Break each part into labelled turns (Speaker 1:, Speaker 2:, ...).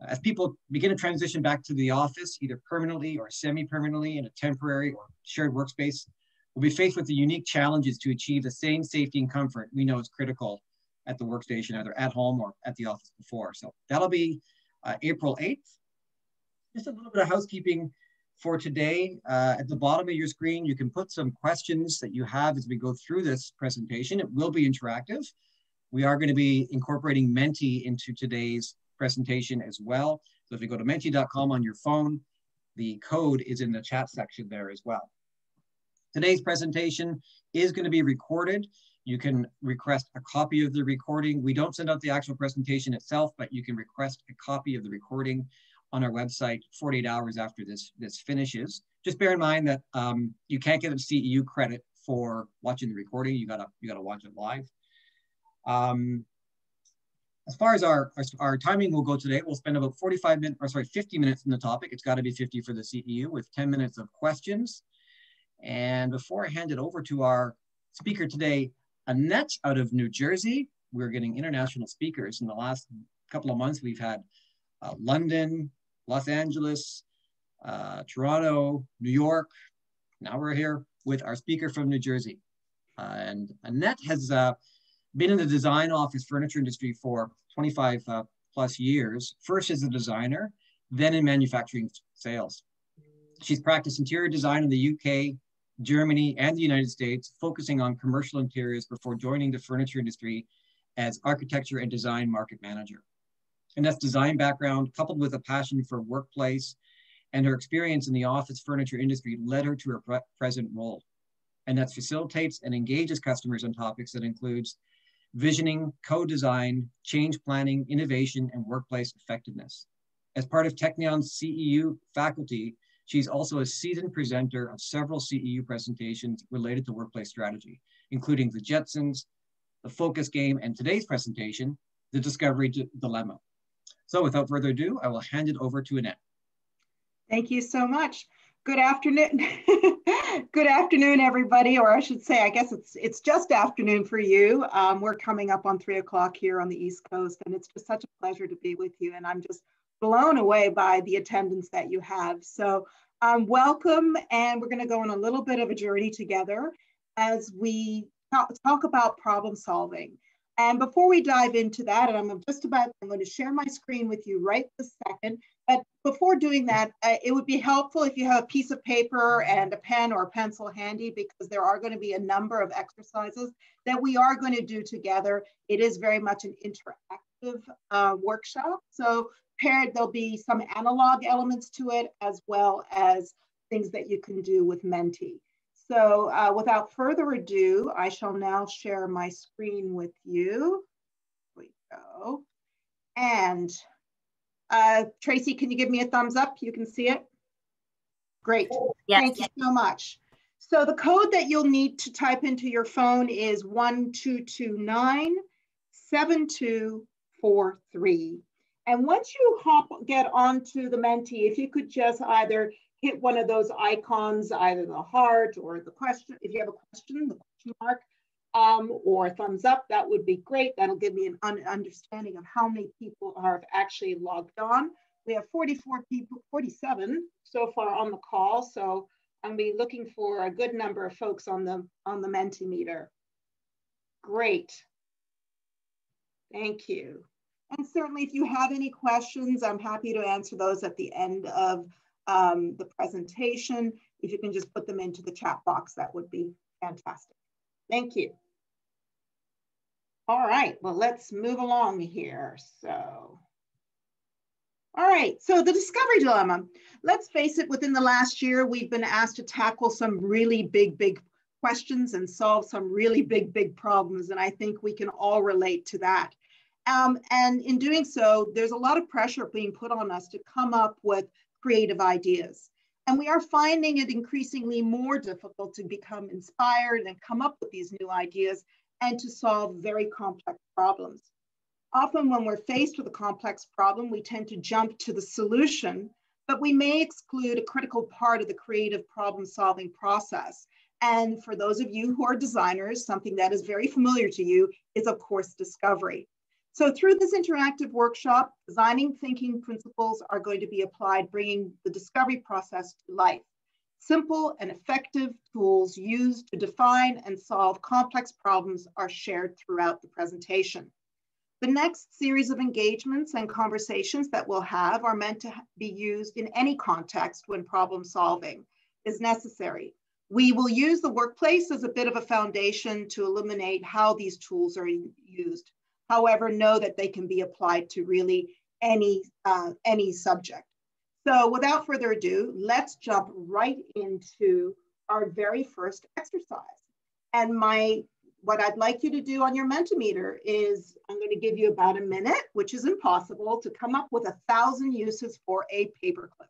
Speaker 1: As people begin to transition back to the office, either permanently or semi-permanently in a temporary or shared workspace, we'll be faced with the unique challenges to achieve the same safety and comfort we know is critical at the workstation, either at home or at the office before. So that'll be uh, April 8th. Just a little bit of housekeeping for today. Uh, at the bottom of your screen, you can put some questions that you have as we go through this presentation. It will be interactive. We are going to be incorporating Menti into today's presentation as well. So if you go to menti.com on your phone, the code is in the chat section there as well. Today's presentation is going to be recorded. You can request a copy of the recording. We don't send out the actual presentation itself, but you can request a copy of the recording on our website 48 hours after this, this finishes. Just bear in mind that um, you can't get a CEU credit for watching the recording. You gotta, you gotta watch it live. Um, as far as our, our, our, timing will go today, we'll spend about 45 minutes, or sorry, 50 minutes in the topic. It's gotta be 50 for the CEU with 10 minutes of questions. And before I hand it over to our speaker today, Annette out of New Jersey, we're getting international speakers. In the last couple of months, we've had uh, London, Los Angeles, uh, Toronto, New York. Now we're here with our speaker from New Jersey. Uh, and Annette has uh, been in the design office furniture industry for 25 uh, plus years, first as a designer, then in manufacturing sales. She's practiced interior design in the UK, Germany, and the United States, focusing on commercial interiors before joining the furniture industry as architecture and design market manager. Annette's design background, coupled with a passion for workplace and her experience in the office furniture industry led her to her pre present role. And that facilitates and engages customers on topics that includes visioning, co-design, change planning, innovation, and workplace effectiveness. As part of Teknion's CEU faculty, she's also a seasoned presenter of several CEU presentations related to workplace strategy, including the Jetsons, the Focus Game, and today's presentation, the Discovery Dilemma. So without further ado, I will hand it over to Annette.
Speaker 2: Thank you so much. Good afternoon. Good afternoon, everybody, or I should say, I guess it's it's just afternoon for you. Um, we're coming up on three o'clock here on the East Coast, and it's just such a pleasure to be with you. And I'm just blown away by the attendance that you have. So um, welcome, and we're going to go on a little bit of a journey together as we talk, talk about problem solving. And before we dive into that, and I'm just about, I'm going to share my screen with you right this second. But before doing that, uh, it would be helpful if you have a piece of paper and a pen or a pencil handy because there are going to be a number of exercises that we are going to do together. It is very much an interactive uh, workshop. So paired, there'll be some analog elements to it as well as things that you can do with Menti. So uh, without further ado, I shall now share my screen with you. Here we go. And uh, Tracy, can you give me a thumbs up? You can see it? Great. Yes. Thank you so much. So the code that you'll need to type into your phone is 1229 7243. And once you hop, get onto the Menti, if you could just either hit one of those icons, either the heart or the question. If you have a question, the question mark, um, or thumbs up, that would be great. That'll give me an un understanding of how many people are actually logged on. We have 44 people, 47 so far on the call. So I'm be looking for a good number of folks on the on the Mentimeter. Great. Thank you. And certainly if you have any questions, I'm happy to answer those at the end of um, the presentation. If you can just put them into the chat box, that would be fantastic. Thank you. All right, well, let's move along here. So, all right, so the discovery dilemma. Let's face it, within the last year, we've been asked to tackle some really big, big questions and solve some really big, big problems. And I think we can all relate to that. Um, and in doing so, there's a lot of pressure being put on us to come up with creative ideas. And we are finding it increasingly more difficult to become inspired and come up with these new ideas and to solve very complex problems. Often when we're faced with a complex problem, we tend to jump to the solution, but we may exclude a critical part of the creative problem solving process. And for those of you who are designers, something that is very familiar to you is of course discovery. So through this interactive workshop, designing thinking principles are going to be applied, bringing the discovery process to life. Simple and effective tools used to define and solve complex problems are shared throughout the presentation. The next series of engagements and conversations that we'll have are meant to be used in any context when problem solving is necessary. We will use the workplace as a bit of a foundation to illuminate how these tools are used. However, know that they can be applied to really any, uh, any subject. So without further ado, let's jump right into our very first exercise. And my what I'd like you to do on your Mentimeter is I'm going to give you about a minute, which is impossible, to come up with a thousand uses for a paperclip.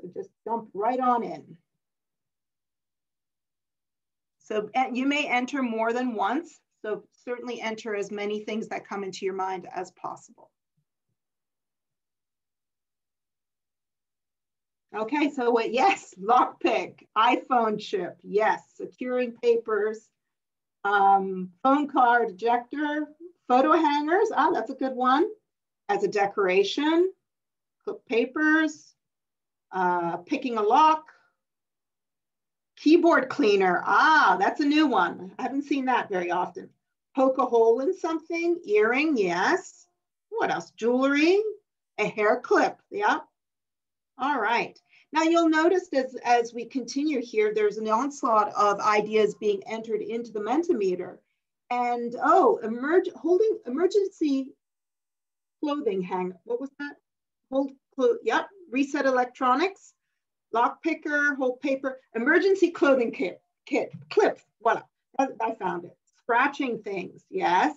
Speaker 2: So just jump right on in. So you may enter more than once. So certainly enter as many things that come into your mind as possible. Okay, so what, yes, lockpick, iPhone chip, yes, securing papers, um, phone card ejector, photo hangers, ah, that's a good one, as a decoration, clip papers, uh, picking a lock, keyboard cleaner, ah, that's a new one. I haven't seen that very often. Poke a hole in something, earring, yes. What else? Jewelry, a hair clip, yeah. All right. Now you'll notice as, as we continue here, there's an onslaught of ideas being entered into the Mentimeter. And oh, emerge, holding emergency clothing hanger. What was that? Hold, clo yep, reset electronics, lock picker, hold paper, emergency clothing kit, kit, clips, voila, I, I found it. Scratching things, yes.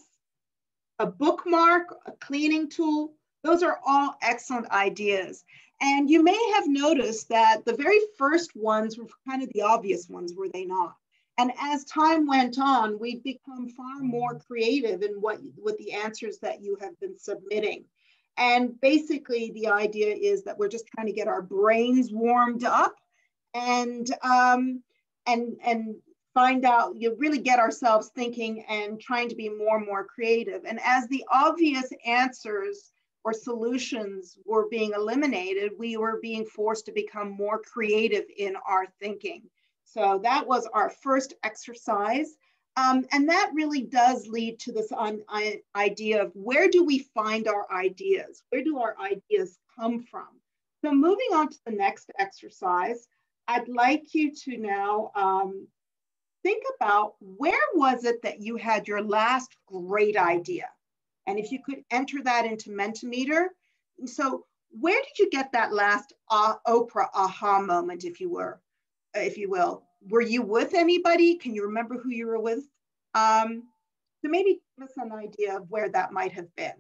Speaker 2: A bookmark, a cleaning tool, those are all excellent ideas. And you may have noticed that the very first ones were kind of the obvious ones, were they not? And as time went on, we've become far more creative in what with the answers that you have been submitting. And basically, the idea is that we're just trying to get our brains warmed up and um, and and find out you really get ourselves thinking and trying to be more and more creative. And as the obvious answers or solutions were being eliminated, we were being forced to become more creative in our thinking. So that was our first exercise. Um, and that really does lead to this idea of where do we find our ideas? Where do our ideas come from? So moving on to the next exercise, I'd like you to now um, think about where was it that you had your last great idea? And if you could enter that into Mentimeter, so where did you get that last uh, Oprah aha moment, if you were, if you will? Were you with anybody? Can you remember who you were with? Um, so maybe give us an idea of where that might have been.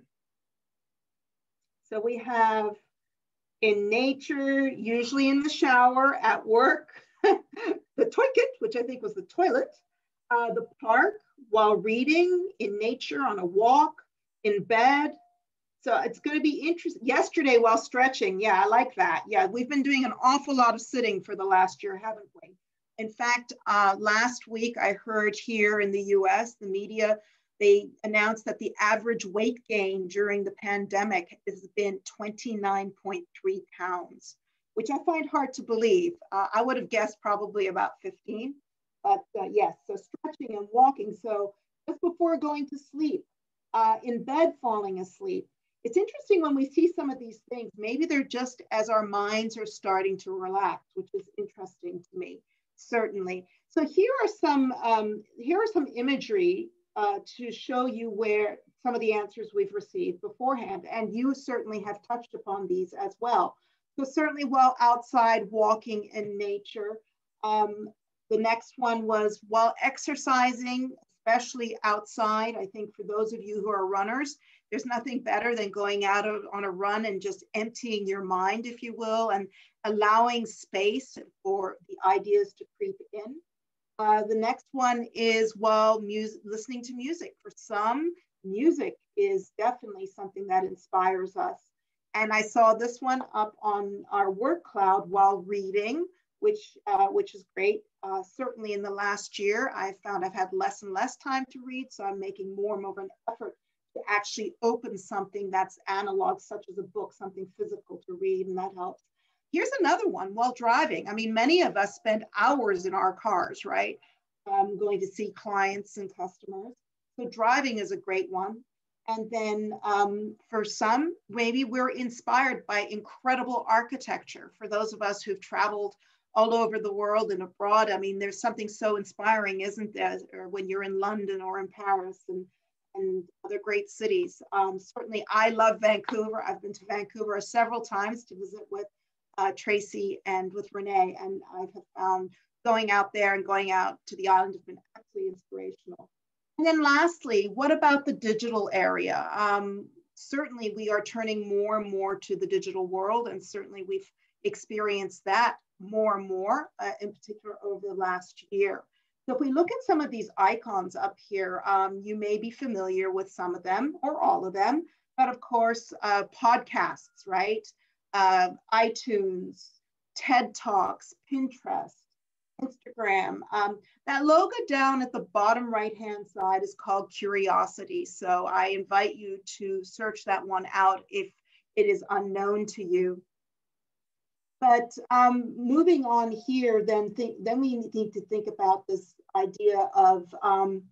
Speaker 2: So we have in nature, usually in the shower, at work, the toilet, which I think was the toilet, uh, the park, while reading, in nature, on a walk, in bed. So it's going to be interesting. Yesterday while stretching, yeah, I like that. Yeah, we've been doing an awful lot of sitting for the last year, haven't we? In fact, uh, last week I heard here in the US, the media, they announced that the average weight gain during the pandemic has been 29.3 pounds, which I find hard to believe. Uh, I would have guessed probably about 15, but uh, yes, so stretching and walking. So just before going to sleep, uh, in bed falling asleep. It's interesting when we see some of these things, maybe they're just as our minds are starting to relax, which is interesting to me, certainly. So here are some, um, here are some imagery uh, to show you where some of the answers we've received beforehand. And you certainly have touched upon these as well. So certainly while outside walking in nature, um, the next one was while exercising, especially outside. I think for those of you who are runners, there's nothing better than going out on a run and just emptying your mind, if you will, and allowing space for the ideas to creep in. Uh, the next one is while listening to music. For some, music is definitely something that inspires us. And I saw this one up on our work cloud while reading, which, uh, which is great. Uh, certainly in the last year, I found I've had less and less time to read, so I'm making more and more of an effort to actually open something that's analog, such as a book, something physical to read, and that helps. Here's another one while driving. I mean, many of us spend hours in our cars, right? Um, going to see clients and customers. So driving is a great one. And then um, for some, maybe we're inspired by incredible architecture. For those of us who've traveled all over the world and abroad, I mean, there's something so inspiring, isn't there? Or when you're in London or in Paris and, and other great cities. Um, certainly, I love Vancouver. I've been to Vancouver several times to visit with uh, Tracy and with Renee, and I have found going out there and going out to the island has been absolutely inspirational. And then lastly, what about the digital area? Um, certainly we are turning more and more to the digital world and certainly we've experienced that more and more, uh, in particular over the last year. So if we look at some of these icons up here, um, you may be familiar with some of them or all of them, but of course, uh, podcasts, right? Uh, iTunes, TED Talks, Pinterest, Instagram. Um, that logo down at the bottom right-hand side is called Curiosity. So I invite you to search that one out if it is unknown to you. But um, moving on here, then think, then we need to think about this idea of um,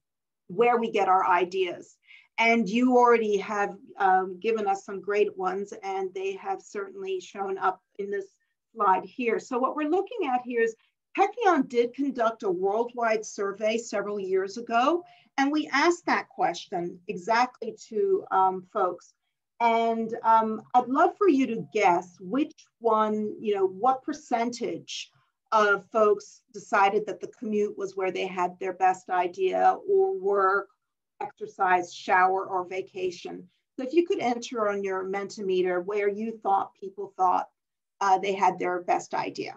Speaker 2: where we get our ideas. And you already have um, given us some great ones, and they have certainly shown up in this slide here. So what we're looking at here is Teknion did conduct a worldwide survey several years ago, and we asked that question exactly to um, folks. And um, I'd love for you to guess which one, you know, what percentage of folks decided that the commute was where they had their best idea or work, exercise, shower, or vacation. So if you could enter on your Mentimeter where you thought people thought uh, they had their best idea.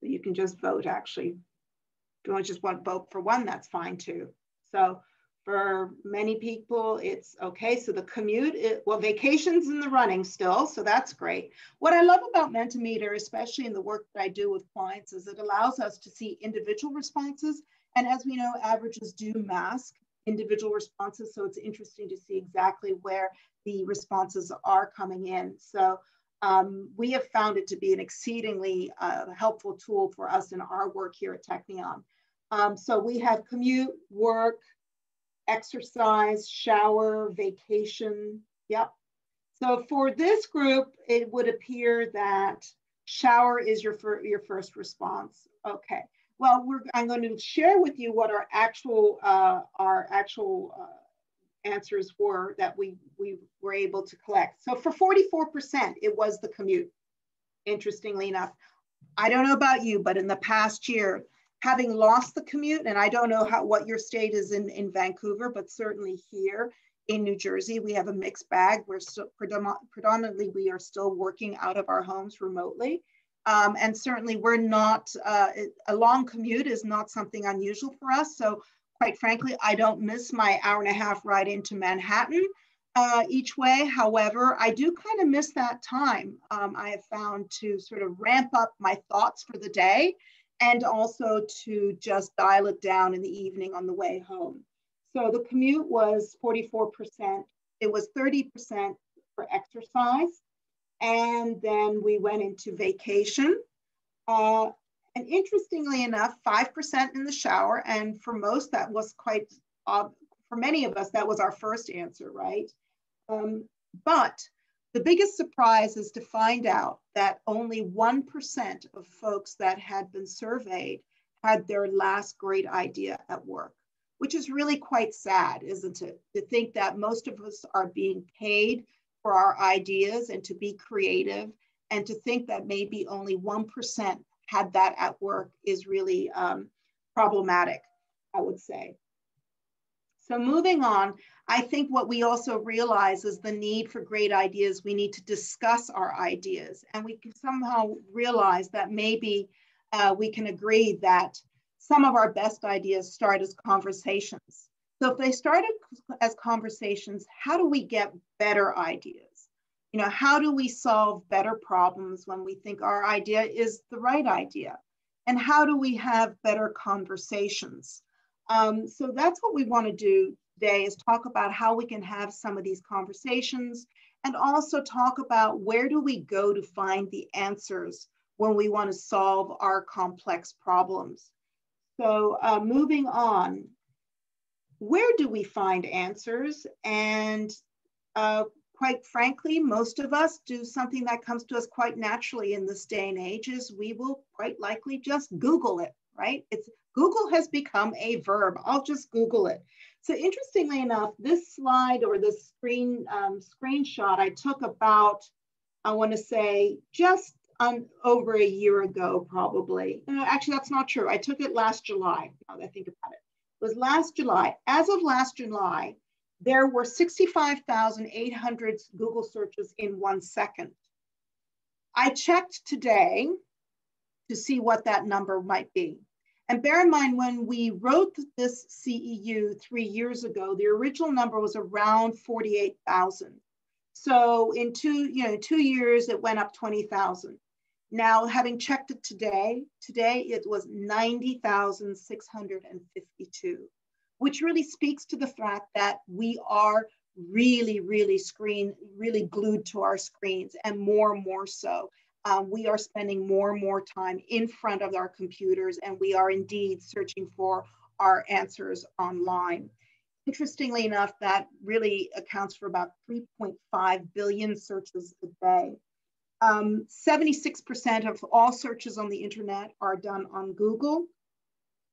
Speaker 2: So you can just vote actually. If you want just want vote for one, that's fine too. So for many people, it's okay. So the commute, it, well, vacation's in the running still, so that's great. What I love about Mentimeter, especially in the work that I do with clients, is it allows us to see individual responses. And as we know, averages do mask individual responses. So it's interesting to see exactly where the responses are coming in. So um, we have found it to be an exceedingly uh, helpful tool for us in our work here at Teknion. Um, so we have commute, work, exercise, shower, vacation. Yep. So for this group, it would appear that shower is your, fir your first response. Okay. Well, we're, I'm going to share with you what our actual, uh, our actual uh, answers were that we, we were able to collect. So for 44%, it was the commute, interestingly enough. I don't know about you, but in the past year, having lost the commute, and I don't know how what your state is in, in Vancouver, but certainly here in New Jersey, we have a mixed bag. We're still predominantly, we are still working out of our homes remotely. Um, and certainly we're not, uh, a long commute is not something unusual for us. So quite frankly, I don't miss my hour and a half ride into Manhattan uh, each way. However, I do kind of miss that time. Um, I have found to sort of ramp up my thoughts for the day and also to just dial it down in the evening on the way home. So the commute was 44%. It was 30% for exercise. And then we went into vacation. Uh, and interestingly enough, 5% in the shower. And for most, that was quite, uh, for many of us, that was our first answer, right? Um, but the biggest surprise is to find out that only 1% of folks that had been surveyed had their last great idea at work, which is really quite sad, isn't it? To think that most of us are being paid for our ideas and to be creative, and to think that maybe only 1% had that at work is really um, problematic, I would say. So moving on, I think what we also realize is the need for great ideas. We need to discuss our ideas and we can somehow realize that maybe uh, we can agree that some of our best ideas start as conversations. So if they started as conversations, how do we get better ideas? You know, how do we solve better problems when we think our idea is the right idea? And how do we have better conversations? Um, so that's what we want to do today is talk about how we can have some of these conversations and also talk about where do we go to find the answers when we want to solve our complex problems. So uh, moving on, where do we find answers? And uh, quite frankly, most of us do something that comes to us quite naturally in this day and age is we will quite likely just Google it, right? It's Google has become a verb. I'll just Google it. So interestingly enough, this slide or this screen um, screenshot I took about, I want to say just um, over a year ago, probably. No, actually, that's not true. I took it last July. Now that I think about it, it was last July. As of last July, there were 65,800 Google searches in one second. I checked today to see what that number might be. And bear in mind, when we wrote this CEU three years ago, the original number was around 48,000. So in two, you know, two years, it went up 20,000. Now, having checked it today, today it was 90,652 which really speaks to the fact that we are really, really screen, really glued to our screens and more and more so. Um, we are spending more and more time in front of our computers and we are indeed searching for our answers online. Interestingly enough, that really accounts for about 3.5 billion searches a day. 76% um, of all searches on the internet are done on Google.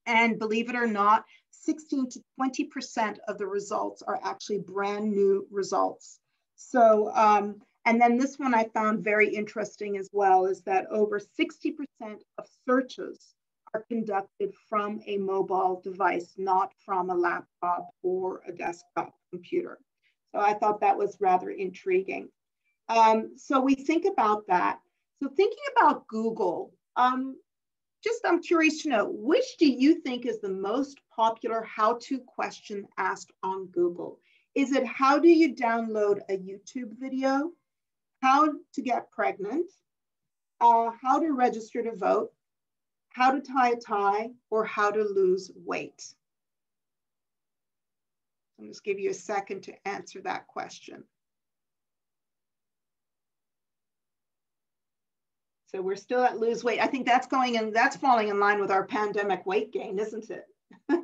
Speaker 2: And believe it or not, 16 to 20% of the results are actually brand new results. So, um, and then this one I found very interesting as well is that over 60% of searches are conducted from a mobile device, not from a laptop or a desktop computer. So I thought that was rather intriguing. Um, so we think about that. So thinking about Google, um, just I'm curious to know, which do you think is the most popular how-to question asked on Google? Is it how do you download a YouTube video? How to get pregnant? Uh, how to register to vote? How to tie a tie? Or how to lose weight? I'll just give you a second to answer that question. So we're still at lose weight. I think that's going and that's falling in line with our pandemic weight gain, isn't it?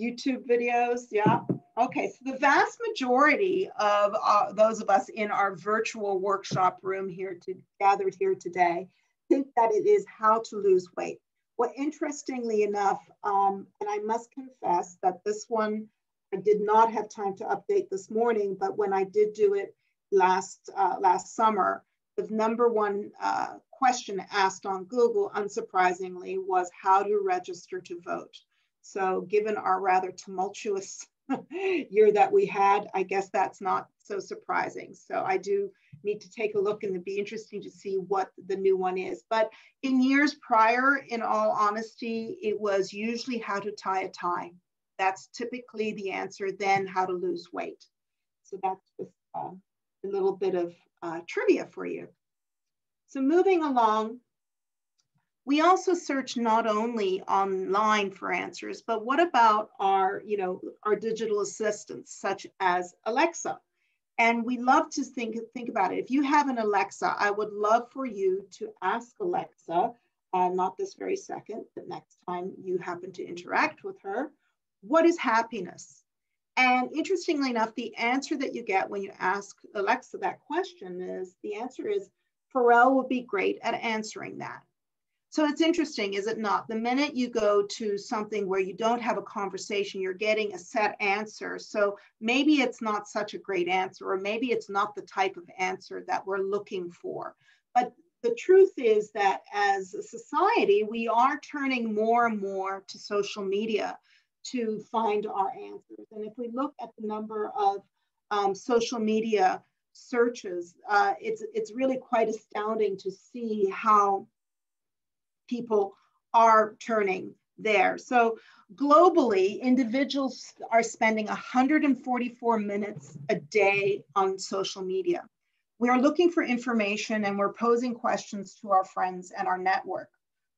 Speaker 2: YouTube videos, yeah. Okay, so the vast majority of uh, those of us in our virtual workshop room here to gathered here today think that it is how to lose weight. Well, interestingly enough, um, and I must confess that this one I did not have time to update this morning, but when I did do it last uh, last summer, the number one uh, question asked on Google, unsurprisingly, was how to register to vote. So given our rather tumultuous year that we had, I guess that's not so surprising. So I do need to take a look and it'd be interesting to see what the new one is. But in years prior, in all honesty, it was usually how to tie a tie. That's typically the answer, then how to lose weight. So that's just uh, a little bit of uh, trivia for you. So moving along, we also search not only online for answers, but what about our, you know, our digital assistants such as Alexa? And we love to think, think about it. If you have an Alexa, I would love for you to ask Alexa, uh, not this very second, but next time you happen to interact with her, what is happiness? And interestingly enough, the answer that you get when you ask Alexa that question is the answer is Pharrell would be great at answering that. So it's interesting, is it not? The minute you go to something where you don't have a conversation, you're getting a set answer. So maybe it's not such a great answer, or maybe it's not the type of answer that we're looking for. But the truth is that as a society, we are turning more and more to social media to find our answers. And if we look at the number of um, social media searches, uh, it's, it's really quite astounding to see how people are turning there. So globally, individuals are spending 144 minutes a day on social media. We are looking for information and we're posing questions to our friends and our network.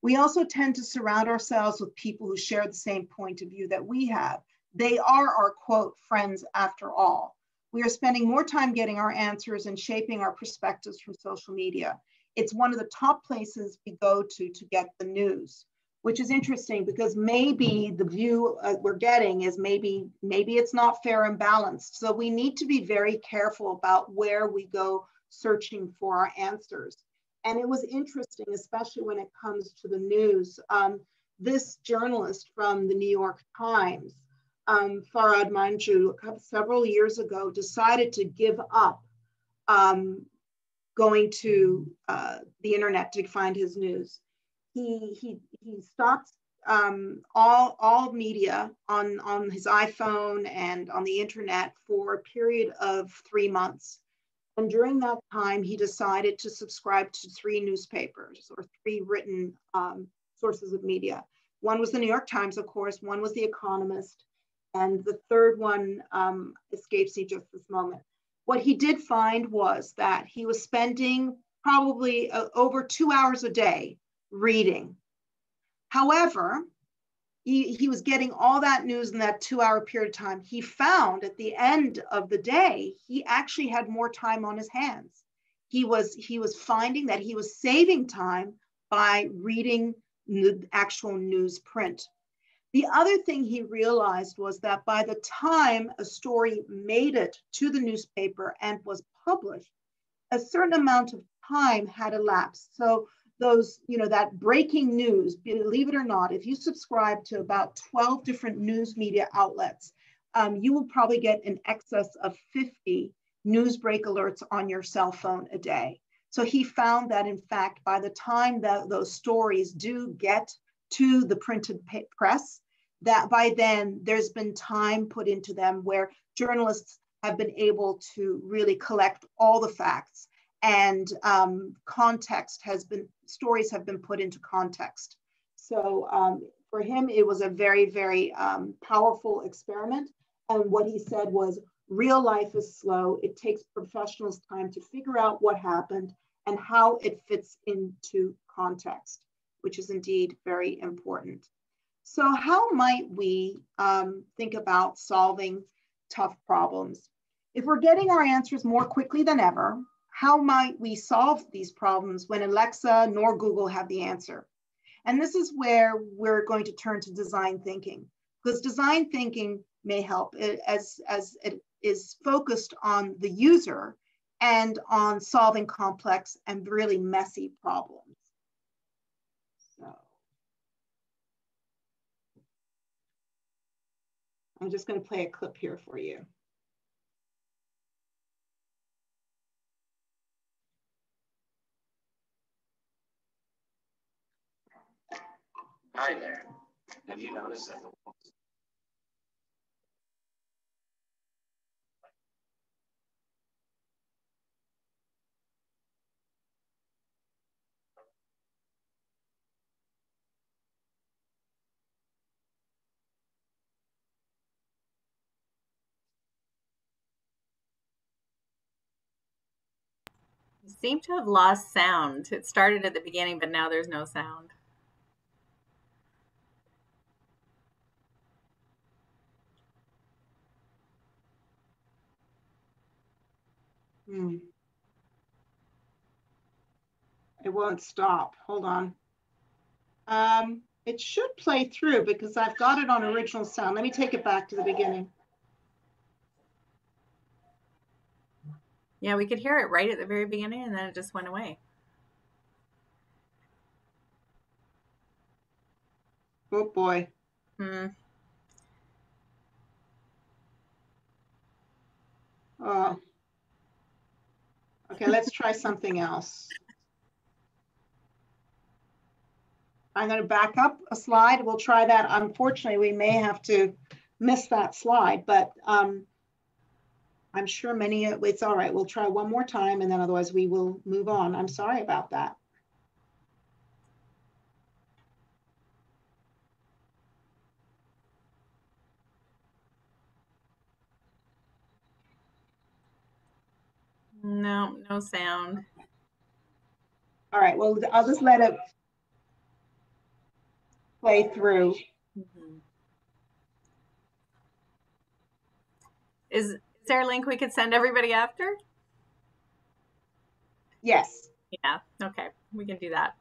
Speaker 2: We also tend to surround ourselves with people who share the same point of view that we have. They are our quote friends after all. We are spending more time getting our answers and shaping our perspectives from social media. It's one of the top places we go to to get the news, which is interesting because maybe the view uh, we're getting is maybe maybe it's not fair and balanced. So we need to be very careful about where we go searching for our answers. And it was interesting, especially when it comes to the news. Um, this journalist from the New York Times, um, Farhad Manjoo, several years ago, decided to give up um, going to uh, the internet to find his news. He, he, he stopped um, all, all media on, on his iPhone and on the internet for a period of three months. And during that time, he decided to subscribe to three newspapers or three written um, sources of media. One was the New York Times, of course, one was The Economist, and the third one um, escapes me just this moment. What he did find was that he was spending probably uh, over two hours a day reading. However, he, he was getting all that news in that two hour period of time. He found at the end of the day, he actually had more time on his hands. He was, he was finding that he was saving time by reading the actual news print. The other thing he realized was that by the time a story made it to the newspaper and was published, a certain amount of time had elapsed. So those, you know, that breaking news, believe it or not, if you subscribe to about 12 different news media outlets, um, you will probably get an excess of 50 news break alerts on your cell phone a day. So he found that, in fact, by the time that those stories do get to the printed press, that by then there's been time put into them where journalists have been able to really collect all the facts and um, context has been stories have been put into context. So um, for him it was a very very um, powerful experiment. And what he said was real life is slow. It takes professionals time to figure out what happened and how it fits into context which is indeed very important so how might we um, think about solving tough problems if we're getting our answers more quickly than ever how might we solve these problems when Alexa nor Google have the answer? And this is where we're going to turn to design thinking, because design thinking may help as, as it is focused on the user and on solving complex and really messy problems. I'm just going to play a clip here for you.
Speaker 3: Hi there. Have you noticed that the walls
Speaker 4: seem to have lost sound. It started at the beginning, but now there's no sound.
Speaker 2: Hmm. It won't stop. Hold on. Um, it should play through because I've got it on original sound. Let me take it back to the beginning.
Speaker 4: Yeah, we could hear it right at the very beginning and then it just went away.
Speaker 2: Oh boy.
Speaker 4: Hmm.
Speaker 2: Oh. Okay, let's try something else. I'm going to back up a slide. We'll try that. Unfortunately, we may have to miss that slide, but um, I'm sure many, it's all right. We'll try one more time and then otherwise we will move on. I'm sorry about that.
Speaker 4: No, no sound.
Speaker 2: All right, well, I'll just let it play through.
Speaker 4: Mhm. Is, is there a link we could send everybody after?
Speaker 2: Yes.
Speaker 4: Yeah, okay, we can do that.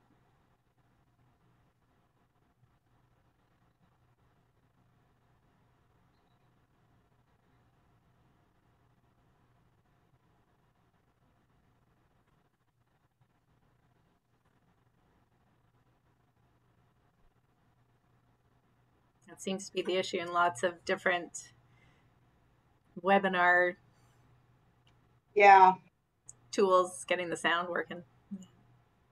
Speaker 4: That seems to be the issue in lots of different webinar
Speaker 2: Yeah.
Speaker 4: tools, getting the sound working.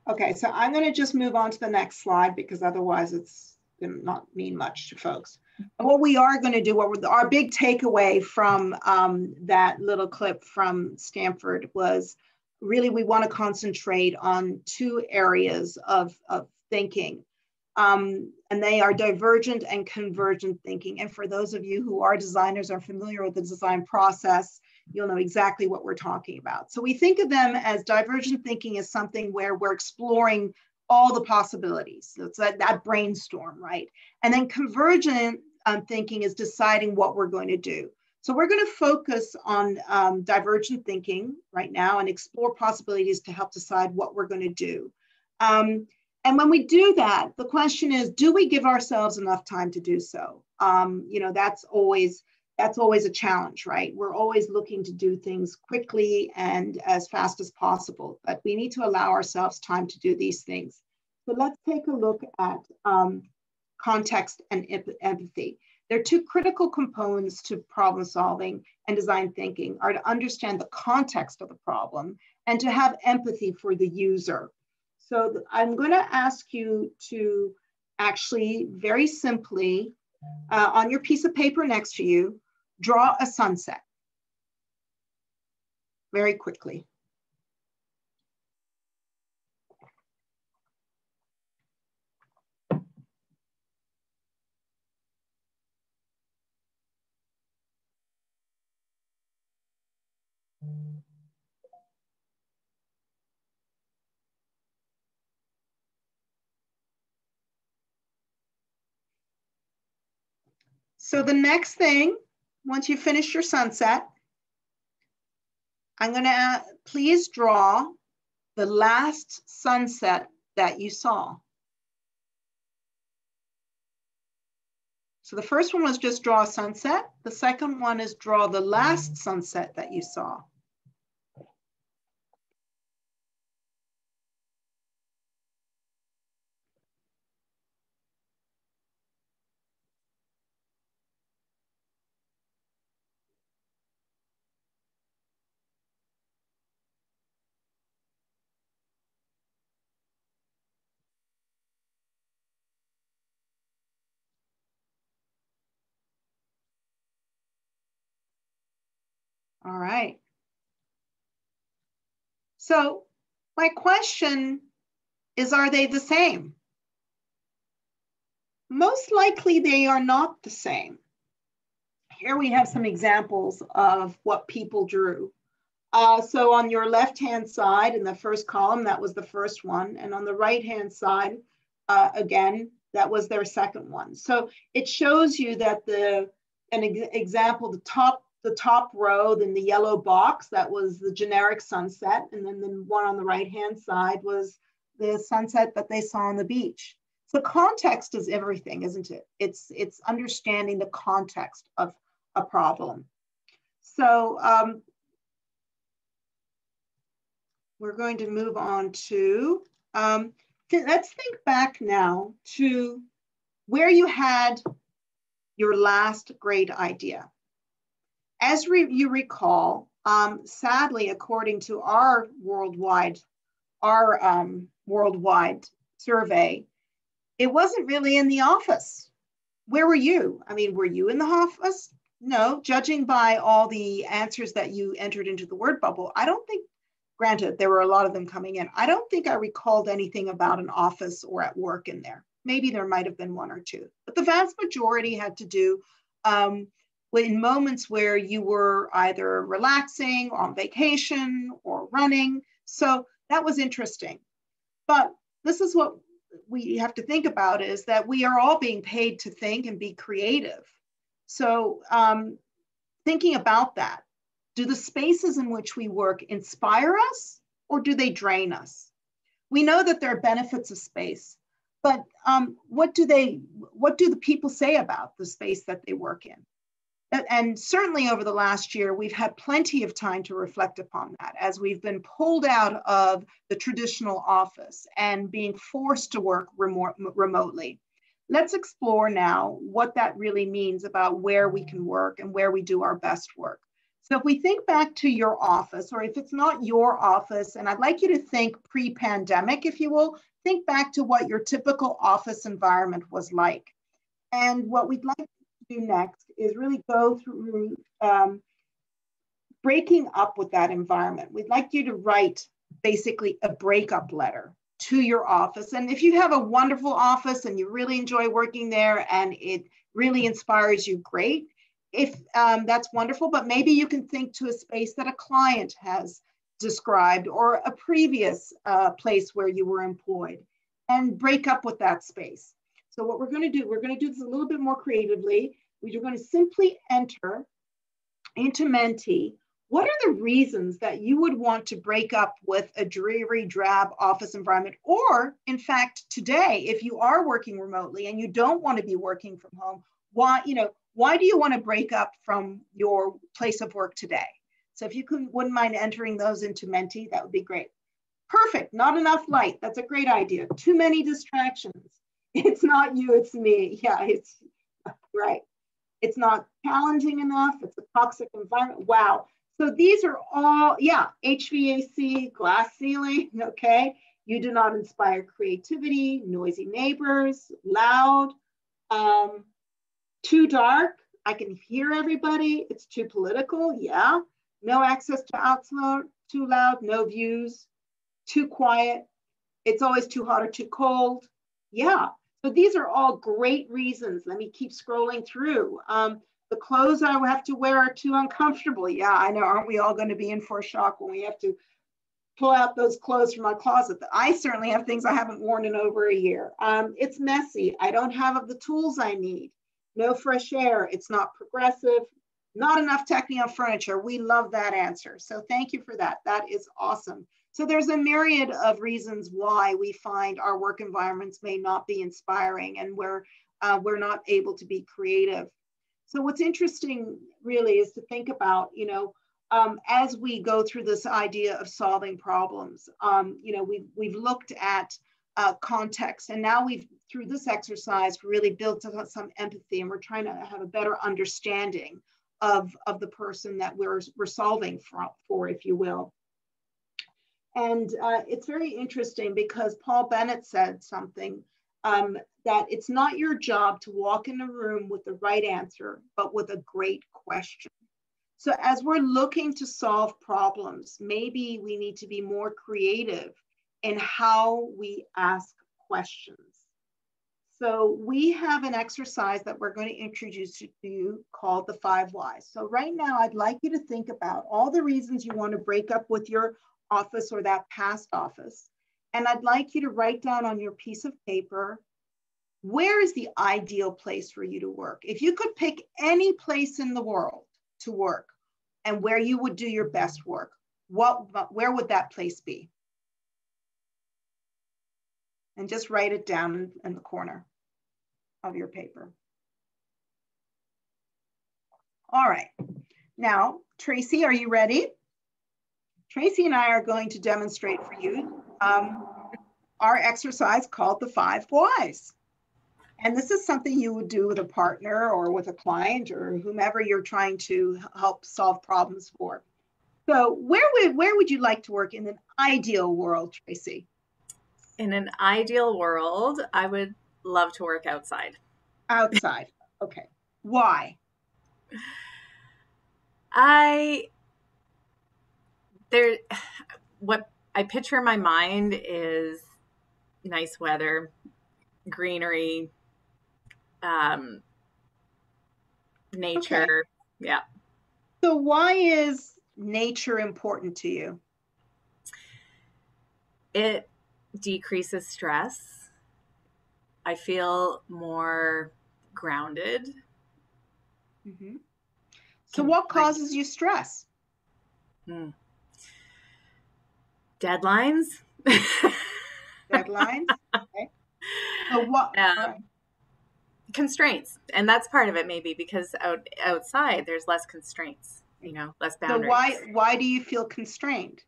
Speaker 2: Okay, so I'm going to just move on to the next slide because otherwise it's going to not mean much to folks. And what we are going to do, what we're, our big takeaway from um, that little clip from Stanford was really we want to concentrate on two areas of, of thinking. Um, and they are divergent and convergent thinking. And for those of you who are designers are familiar with the design process, you'll know exactly what we're talking about. So we think of them as divergent thinking as something where we're exploring all the possibilities. So it's that, that brainstorm, right? And then convergent um, thinking is deciding what we're going to do. So we're going to focus on um, divergent thinking right now and explore possibilities to help decide what we're going to do. Um, and when we do that, the question is, do we give ourselves enough time to do so? Um, you know, that's always that's always a challenge, right? We're always looking to do things quickly and as fast as possible, but we need to allow ourselves time to do these things. So let's take a look at um, context and empathy. There are two critical components to problem solving and design thinking are to understand the context of the problem and to have empathy for the user. So I'm going to ask you to actually very simply uh, on your piece of paper next to you, draw a sunset very quickly. So the next thing once you finish your sunset, I'm gonna please draw the last sunset that you saw. So the first one was just draw a sunset. The second one is draw the last sunset that you saw. All right. So my question is, are they the same? Most likely they are not the same. Here we have some examples of what people drew. Uh, so on your left-hand side in the first column, that was the first one. And on the right-hand side, uh, again, that was their second one. So it shows you that the, an example, the top the top row, then the yellow box, that was the generic sunset. And then the one on the right-hand side was the sunset that they saw on the beach. So context is everything, isn't it? It's, it's understanding the context of a problem. So um, we're going to move on to, um, let's think back now to where you had your last great idea. As re you recall, um, sadly, according to our worldwide, our um, worldwide survey, it wasn't really in the office. Where were you? I mean, were you in the office? No, judging by all the answers that you entered into the word bubble, I don't think, granted, there were a lot of them coming in. I don't think I recalled anything about an office or at work in there. Maybe there might have been one or two, but the vast majority had to do um, in moments where you were either relaxing, on vacation, or running. So that was interesting. But this is what we have to think about is that we are all being paid to think and be creative. So um, thinking about that, do the spaces in which we work inspire us or do they drain us? We know that there are benefits of space, but um, what do they, what do the people say about the space that they work in? And certainly over the last year, we've had plenty of time to reflect upon that as we've been pulled out of the traditional office and being forced to work remote, remotely. Let's explore now what that really means about where we can work and where we do our best work. So if we think back to your office, or if it's not your office, and I'd like you to think pre-pandemic, if you will, think back to what your typical office environment was like. And what we'd like do next is really go through um, breaking up with that environment. We'd like you to write basically a breakup letter to your office. And if you have a wonderful office and you really enjoy working there and it really inspires you, great. If um, that's wonderful, but maybe you can think to a space that a client has described or a previous uh, place where you were employed and break up with that space. So what we're going to do, we're going to do this a little bit more creatively. We're going to simply enter into Menti what are the reasons that you would want to break up with a dreary, drab office environment? Or, in fact, today, if you are working remotely and you don't want to be working from home, why, you know, why do you want to break up from your place of work today? So if you wouldn't mind entering those into Menti, that would be great. Perfect, not enough light. That's a great idea. Too many distractions. It's not you, it's me. Yeah, it's right. It's not challenging enough. It's a toxic environment. Wow. So these are all, yeah, HVAC, glass ceiling, okay? You do not inspire creativity, noisy neighbors, loud, um, too dark. I can hear everybody. It's too political, yeah. No access to outside, too loud, no views, too quiet. It's always too hot or too cold. Yeah, so these are all great reasons. Let me keep scrolling through. Um, the clothes I have to wear are too uncomfortable. Yeah, I know. Aren't we all going to be in for a shock when we have to pull out those clothes from my closet? I certainly have things I haven't worn in over a year. Um, it's messy. I don't have the tools I need. No fresh air. It's not progressive. Not enough technical furniture. We love that answer. So thank you for that. That is awesome. So there's a myriad of reasons why we find our work environments may not be inspiring and where uh, we're not able to be creative. So what's interesting really is to think about, you know, um, as we go through this idea of solving problems, um, you know, we've, we've looked at uh, context and now we've, through this exercise, really built some empathy and we're trying to have a better understanding of, of the person that we're, we're solving for, for, if you will. And uh, it's very interesting because Paul Bennett said something um, that it's not your job to walk in a room with the right answer, but with a great question. So as we're looking to solve problems, maybe we need to be more creative in how we ask questions. So we have an exercise that we're going to introduce to you called the five whys. So right now, I'd like you to think about all the reasons you want to break up with your office or that past office. And I'd like you to write down on your piece of paper, where is the ideal place for you to work? If you could pick any place in the world to work and where you would do your best work, what, where would that place be? And just write it down in the corner of your paper. All right. Now, Tracy, are you ready? Tracy and I are going to demonstrate for you um, our exercise called the five whys. And this is something you would do with a partner or with a client or whomever you're trying to help solve problems for. So where would where would you like to work in an ideal world, Tracy?
Speaker 4: In an ideal world, I would love to work outside.
Speaker 2: Outside. Okay. Why?
Speaker 4: I there what I picture in my mind is nice weather, greenery, um, nature. Yeah.
Speaker 2: So why is nature important to you?
Speaker 4: It decreases stress. I feel more grounded.
Speaker 2: Mm-hmm. So, what causes you stress?
Speaker 4: Hmm. Deadlines.
Speaker 2: Deadlines. Okay. So what?
Speaker 4: Um, constraints, and that's part of it, maybe because out outside there's less constraints. You know, less boundaries.
Speaker 2: So why why do you feel constrained?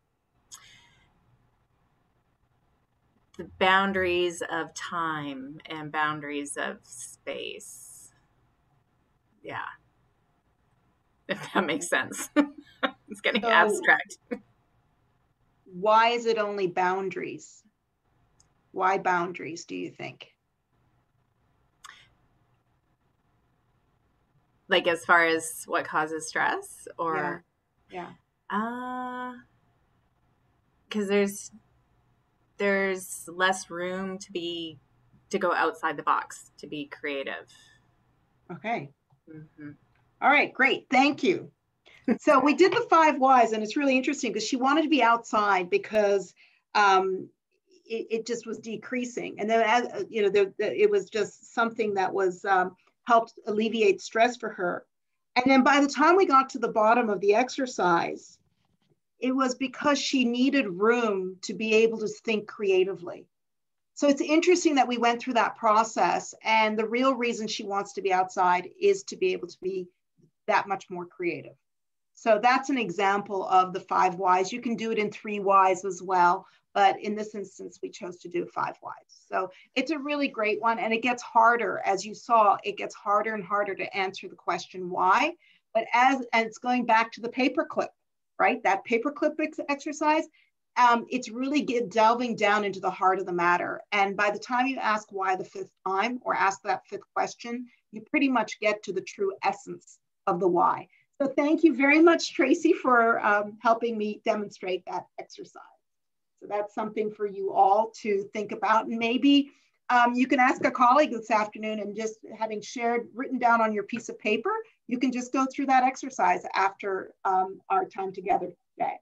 Speaker 4: The boundaries of time and boundaries of space. Yeah. If that makes sense. it's getting so, abstract.
Speaker 2: Why is it only boundaries? Why boundaries, do you think?
Speaker 4: Like as far as what causes stress or
Speaker 2: yeah.
Speaker 4: yeah. Uh cuz there's there's less room to be to go outside the box, to be creative.
Speaker 2: Okay. Mm-hmm. All right, great. Thank you. So we did the five whys, and it's really interesting because she wanted to be outside because um, it, it, just was decreasing, and then as you know, the, the, it was just something that was um, helped alleviate stress for her. And then by the time we got to the bottom of the exercise, it was because she needed room to be able to think creatively. So it's interesting that we went through that process. And the real reason she wants to be outside is to be able to be that much more creative. So that's an example of the five whys. You can do it in three whys as well, but in this instance, we chose to do five whys. So it's a really great one, and it gets harder. As you saw, it gets harder and harder to answer the question why. But as and it's going back to the paperclip, right? That paperclip ex exercise, um, it's really get, delving down into the heart of the matter. And by the time you ask why the fifth time or ask that fifth question, you pretty much get to the true essence of the why. So thank you very much, Tracy, for um, helping me demonstrate that exercise. So that's something for you all to think about. And maybe um, you can ask a colleague this afternoon and just having shared, written down on your piece of paper, you can just go through that exercise after um, our time together today.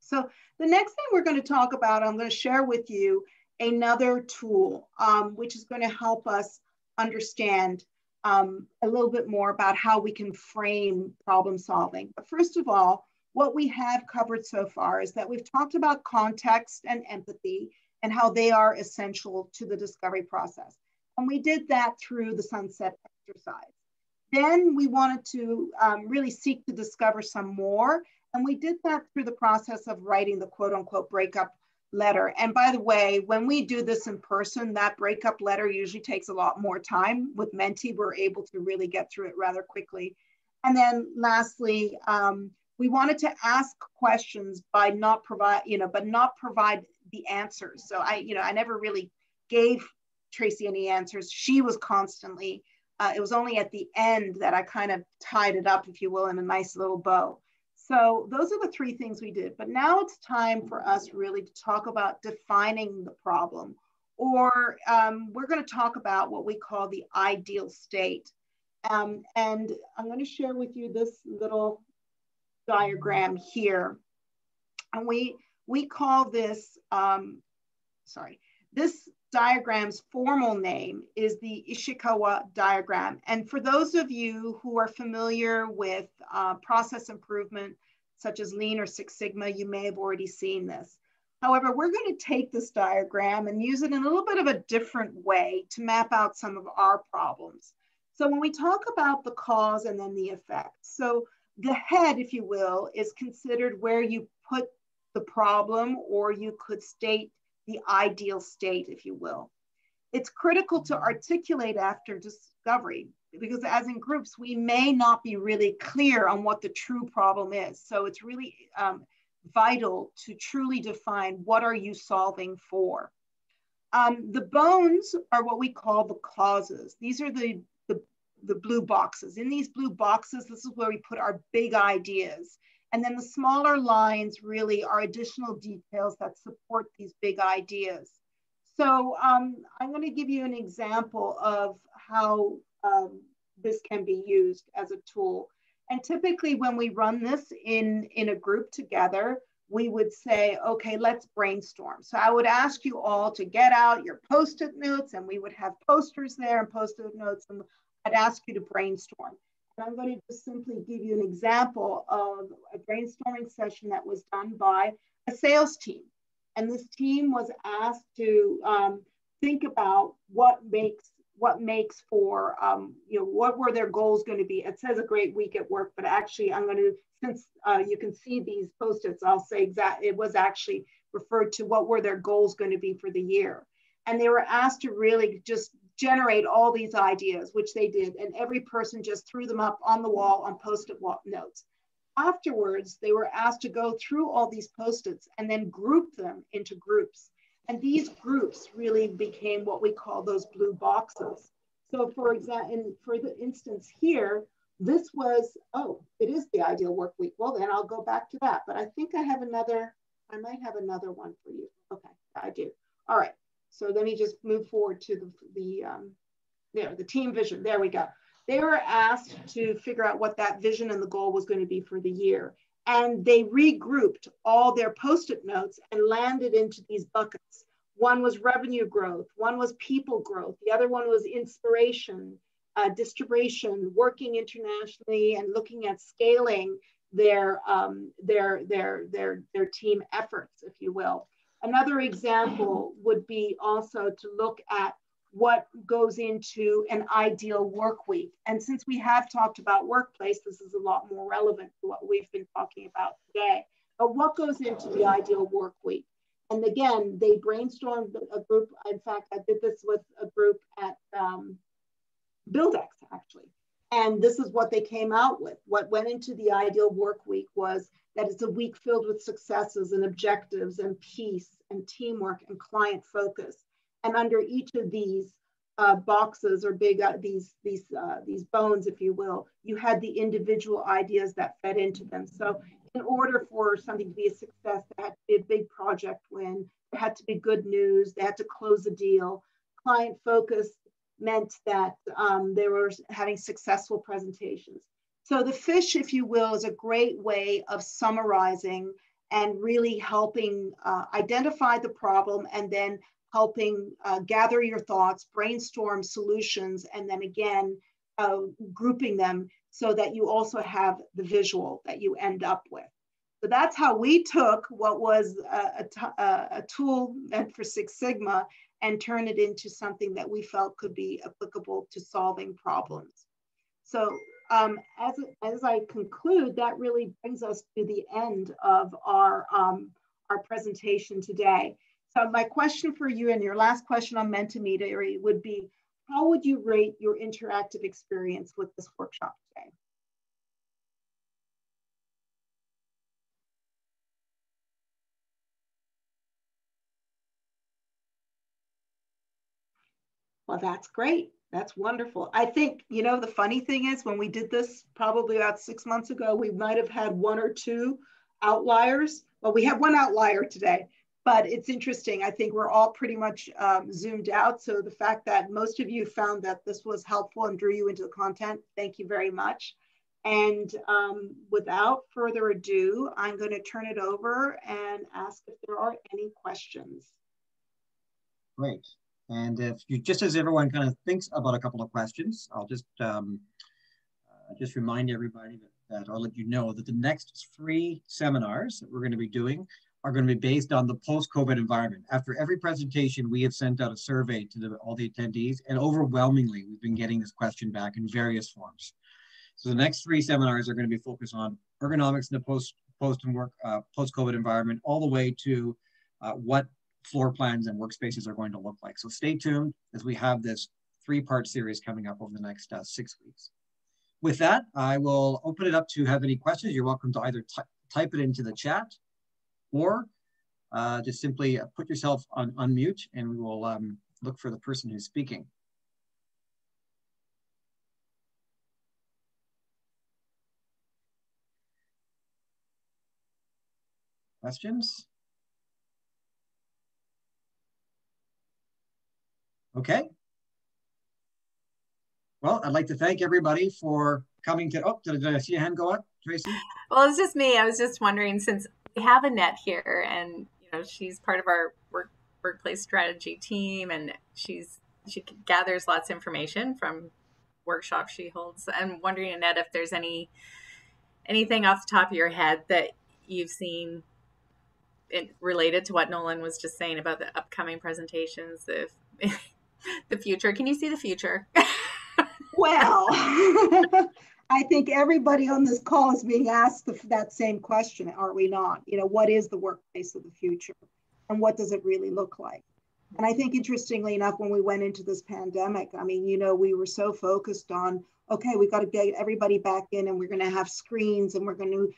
Speaker 2: So the next thing we're going to talk about, I'm going to share with you another tool, um, which is going to help us understand um, a little bit more about how we can frame problem solving. But first of all, what we have covered so far is that we've talked about context and empathy and how they are essential to the discovery process. And we did that through the sunset exercise. Then we wanted to um, really seek to discover some more. And we did that through the process of writing the quote unquote breakup letter. And by the way, when we do this in person, that breakup letter usually takes a lot more time. With Menti, we're able to really get through it rather quickly. And then lastly, um, we wanted to ask questions by not provide, you know, but not provide the answers. So I, you know, I never really gave Tracy any answers. She was constantly, uh, it was only at the end that I kind of tied it up, if you will, in a nice little bow. So those are the three things we did. But now it's time for us really to talk about defining the problem. Or um, we're going to talk about what we call the ideal state. Um, and I'm going to share with you this little diagram here. And we, we call this, um, sorry, this diagram's formal name is the Ishikawa diagram. And for those of you who are familiar with uh, process improvement, such as Lean or Six Sigma, you may have already seen this. However, we're going to take this diagram and use it in a little bit of a different way to map out some of our problems. So when we talk about the cause and then the effect, so the head, if you will, is considered where you put the problem or you could state the ideal state, if you will. It's critical to articulate after discovery because as in groups, we may not be really clear on what the true problem is. So it's really um, vital to truly define what are you solving for. Um, the bones are what we call the causes. These are the, the, the blue boxes. In these blue boxes, this is where we put our big ideas. And then the smaller lines really are additional details that support these big ideas. So um, I'm going to give you an example of how um, this can be used as a tool. And typically when we run this in, in a group together, we would say, okay, let's brainstorm. So I would ask you all to get out your post-it notes and we would have posters there and post-it notes and I'd ask you to brainstorm. And I'm going to just simply give you an example of a brainstorming session that was done by a sales team. And this team was asked to um, think about what makes what makes for um, you know what were their goals going to be it says a great week at work but actually i'm going to since uh, you can see these post-its i'll say exact it was actually referred to what were their goals going to be for the year and they were asked to really just generate all these ideas which they did and every person just threw them up on the wall on post-it notes afterwards they were asked to go through all these post-its and then group them into groups and these groups really became what we call those blue boxes. So for example, for the instance here, this was, oh, it is the ideal work week. Well, then I'll go back to that. But I think I have another, I might have another one for you. Okay, I do. All right. So let me just move forward to the, the um, there, the team vision. There we go. They were asked to figure out what that vision and the goal was going to be for the year and they regrouped all their post-it notes and landed into these buckets. One was revenue growth, one was people growth, the other one was inspiration, uh, distribution, working internationally and looking at scaling their, um, their, their, their, their team efforts, if you will. Another example would be also to look at what goes into an ideal work week. And since we have talked about workplace, this is a lot more relevant to what we've been talking about today. But what goes into the ideal work week? And again, they brainstormed a group. In fact, I did this with a group at um, Buildex, actually. And this is what they came out with. What went into the ideal work week was that it's a week filled with successes and objectives and peace and teamwork and client focus and under each of these uh, boxes or big uh, these these uh, these bones, if you will, you had the individual ideas that fed into them. So in order for something to be a success, there had to be a big project win. There had to be good news. They had to close a deal. Client focus meant that um, they were having successful presentations. So the fish, if you will, is a great way of summarizing and really helping uh, identify the problem and then helping uh, gather your thoughts, brainstorm solutions, and then again, uh, grouping them so that you also have the visual that you end up with. So that's how we took what was a, a, a tool meant for Six Sigma and turn it into something that we felt could be applicable to solving problems. So um, as, as I conclude, that really brings us to the end of our, um, our presentation today. So my question for you and your last question on Mentimeter would be, how would you rate your interactive experience with this workshop today? Well, that's great. That's wonderful. I think, you know, the funny thing is when we did this probably about six months ago, we might have had one or two outliers. Well, we have one outlier today, but it's interesting. I think we're all pretty much um, zoomed out. So the fact that most of you found that this was helpful and drew you into the content, thank you very much. And um, without further ado, I'm going to turn it over and ask if there are any questions.
Speaker 1: Great. And if you, just as everyone kind of thinks about a couple of questions, I'll just um, uh, just remind everybody that, that I'll let you know that the next three seminars that we're going to be doing are going to be based on the post-COVID environment. After every presentation, we have sent out a survey to the, all the attendees, and overwhelmingly, we've been getting this question back in various forms. So the next three seminars are going to be focused on ergonomics in the post post and work uh, post-COVID environment, all the way to uh, what floor plans and workspaces are going to look like. So stay tuned as we have this three-part series coming up over the next uh, six weeks. With that, I will open it up to have any questions. You're welcome to either type it into the chat or uh, just simply put yourself on unmute and we will um, look for the person who's speaking. Questions? Okay. Well, I'd like to thank everybody for coming to, oh, did, did I see a hand go up, Tracy?
Speaker 4: Well, it's just me. I was just wondering since we have Annette here and, you know, she's part of our work, workplace strategy team and she's, she gathers lots of information from workshops she holds. I'm wondering, Annette, if there's any, anything off the top of your head that you've seen related to what Nolan was just saying about the upcoming presentations, the the future. Can you see the future?
Speaker 2: well, I think everybody on this call is being asked the, that same question, are we not? You know, what is the workplace of the future and what does it really look like? And I think interestingly enough, when we went into this pandemic, I mean, you know, we were so focused on, okay, we got to get everybody back in and we're going to have screens and we're going to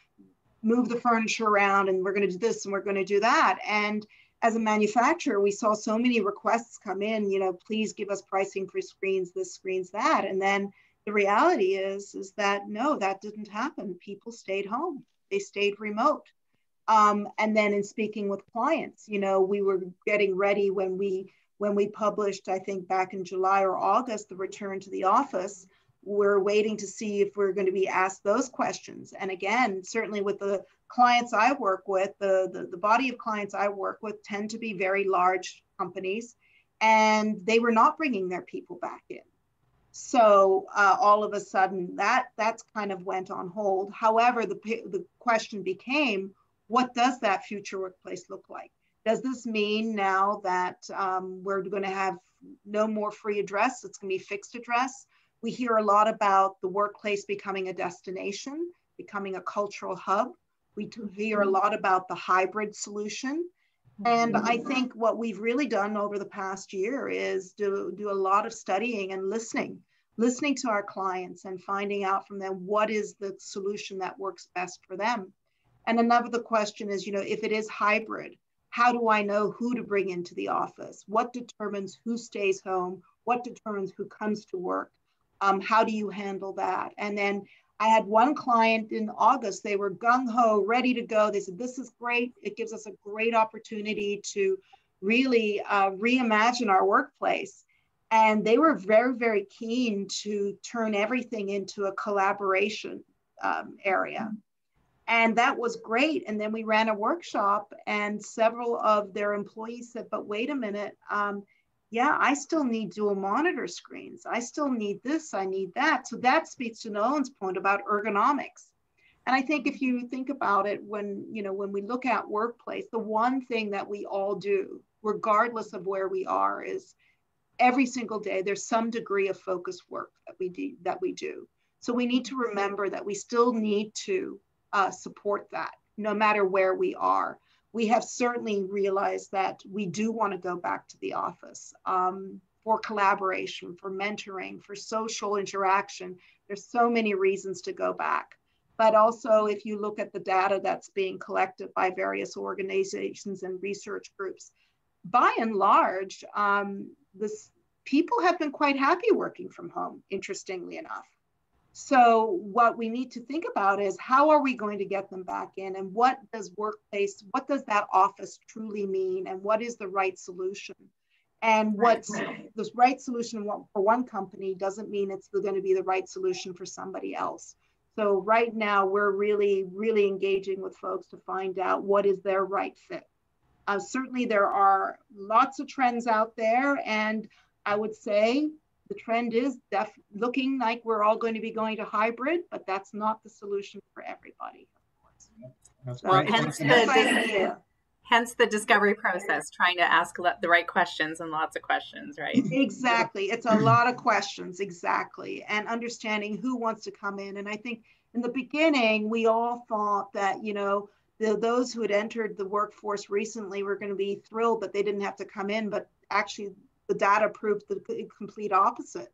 Speaker 2: move the furniture around and we're going to do this and we're going to do that. And as a manufacturer, we saw so many requests come in, you know, please give us pricing for screens, this screens, that. And then the reality is, is that no, that didn't happen. People stayed home. They stayed remote. Um, and then in speaking with clients, you know, we were getting ready when we when we published, I think back in July or August, the return to the office. We're waiting to see if we're going to be asked those questions. And again, certainly with the clients I work with, the, the, the body of clients I work with tend to be very large companies, and they were not bringing their people back in. So uh, all of a sudden, that that's kind of went on hold. However, the the question became, what does that future workplace look like? Does this mean now that um, we're going to have no more free address? It's going to be fixed address. We hear a lot about the workplace becoming a destination, becoming a cultural hub. We hear a mm-hmm. lot about the hybrid solution. And I mm-hmm. think what we've really done over the past year is do, do a lot of studying and listening, listening to our clients and finding out from them what is the solution that works best for them. And another question is, you know, if it is hybrid, how do I know who to bring into the office? What determines who stays home? What determines who comes to work? Um, how do you handle that? And then I had one client in August, they were gung ho, ready to go. They said, This is great. It gives us a great opportunity to really uh, reimagine our workplace. And they were very, very keen to turn everything into a collaboration um, area. And that was great. And then we ran a workshop, and several of their employees said, But wait a minute, um, yeah, I still need dual monitor screens. I still need this, I need that. So that speaks to Nolan's point about ergonomics. And I think if you think about it, when you know when we look at workplace, the one thing that we all do, regardless of where we are, is every single day there's some degree of focus work that we do that we do. So we need to remember that we still need to uh, support that, no matter where we are we have certainly realized that we do want to go back to the office um, for collaboration, for mentoring, for social interaction. There's so many reasons to go back. But also, if you look at the data that's being collected by various organizations and research groups, by and large, um, this people have been quite happy working from home, interestingly enough. So what we need to think about is how are we going to get them back in and what does workplace, what does that office truly mean and what is the right solution? And what's the right solution for one company doesn't mean it's going to be the right solution for somebody else. So right now we're really, really engaging with folks to find out what is their right fit. Uh, certainly there are lots of trends out there and I would say the trend is def- looking like we're all going to be going to hybrid, but that's not the solution for everybody.
Speaker 1: That's so
Speaker 4: hence, the, hence the discovery process, trying to ask the right questions and lots of questions, right?
Speaker 2: Exactly. It's a lot of questions, exactly. And understanding who wants to come in. And I think in the beginning, we all thought that, you know, the, those who had entered the workforce recently were going to be thrilled that they didn't have to come in, but actually the data proved the complete opposite.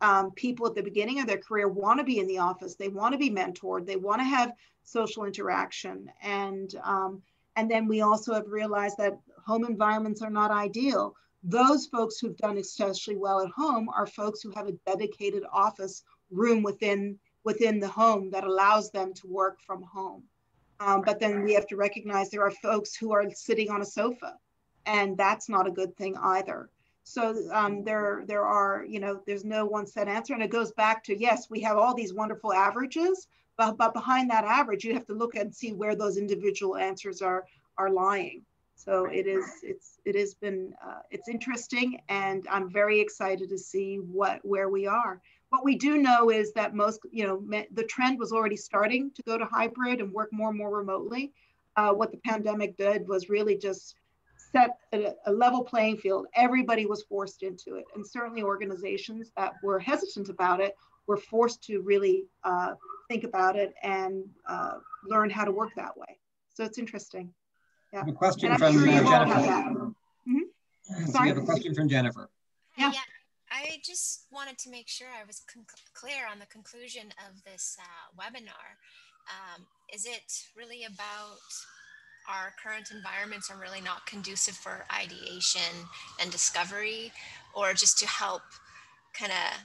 Speaker 2: Um, people at the beginning of their career want to be in the office. They want to be mentored. They want to have social interaction. And, um, and then we also have realized that home environments are not ideal. Those folks who've done especially well at home are folks who have a dedicated office room within, within the home that allows them to work from home. Um, but then we have to recognize there are folks who are sitting on a sofa, and that's not a good thing either. So um, there, there are, you know, there's no one set answer. And it goes back to, yes, we have all these wonderful averages, but, but behind that average, you have to look and see where those individual answers are, are lying. So it is, it's, it has been, uh, it's interesting and I'm very excited to see what, where we are. What we do know is that most, you know, the trend was already starting to go to hybrid and work more and more remotely. Uh, what the pandemic did was really just set a, a, level playing field. Everybody was forced into it. And certainly organizations that were hesitant about it were forced to really uh, think about it and uh, learn how to work that way. So it's interesting.
Speaker 1: Yeah. A question from sure uh, Jennifer. Mm -hmm. So we have a question from Jennifer.
Speaker 5: Yeah. yeah. I just wanted to make sure I was clear on the conclusion of this uh, webinar. Um, is it really about our current environments are really not conducive for ideation and discovery, or just to help kind of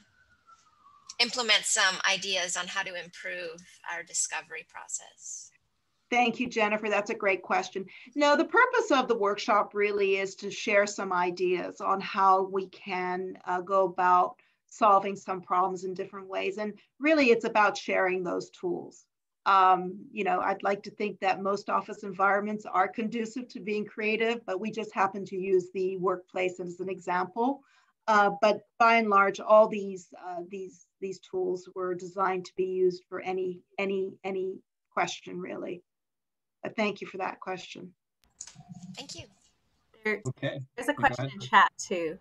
Speaker 5: implement some ideas on how to improve our discovery process?
Speaker 2: Thank you, Jennifer. That's a great question. No, the purpose of the workshop really is to share some ideas on how we can uh, go about solving some problems in different ways. And really, it's about sharing those tools. Um, you know, I'd like to think that most office environments are conducive to being creative, but we just happen to use the workplace as an example. Uh, but by and large, all these uh, these these tools were designed to be used for any any any question really. But thank you for that question.
Speaker 5: Thank you.
Speaker 4: There, okay. There's a question in chat too.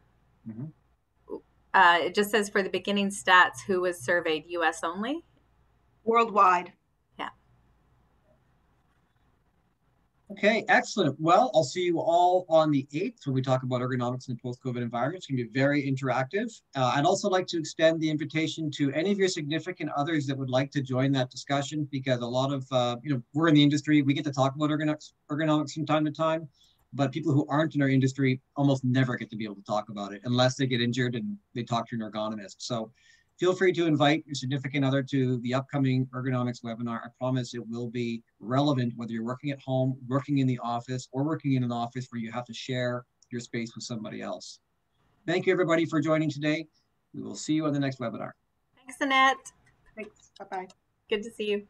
Speaker 4: Mm-hmm. Uh, it just says for the beginning stats, who was surveyed? U.S. only.
Speaker 2: Worldwide.
Speaker 1: Okay, excellent. Well, I'll see you all on the 8th when we talk about ergonomics in a post-COVID environment. It's going to be very interactive. Uh, I'd also like to extend the invitation to any of your significant others that would like to join that discussion because a lot of, uh, you know, we're in the industry, we get to talk about ergonomics, ergonomics from time to time, but people who aren't in our industry almost never get to be able to talk about it unless they get injured and they talk to an ergonomist. So Feel free to invite your significant other to the upcoming ergonomics webinar. I promise it will be relevant whether you're working at home, working in the office, or working in an office where you have to share your space with somebody else. Thank you everybody for joining today. We will see you on the next webinar.
Speaker 4: Thanks, Annette.
Speaker 2: Thanks. Bye-bye.
Speaker 4: Good to see you.